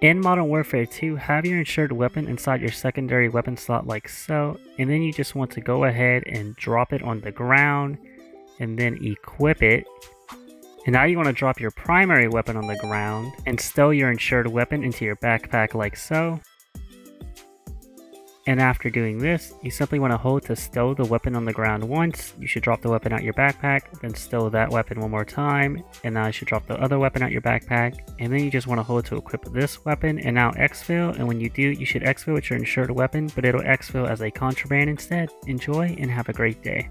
In Modern Warfare 2, have your insured weapon inside your secondary weapon slot like so, and then you just want to go ahead and drop it on the ground, and then equip it. And now you want to drop your primary weapon on the ground, and stow your insured weapon into your backpack like so. And after doing this, you simply want to hold to stow the weapon on the ground once. You should drop the weapon out your backpack, then stow that weapon one more time. And now you should drop the other weapon out your backpack. And then you just want to hold to equip this weapon and now exfil. And when you do, you should exfil with your insured weapon, but it'll exfil as a contraband instead. Enjoy and have a great day.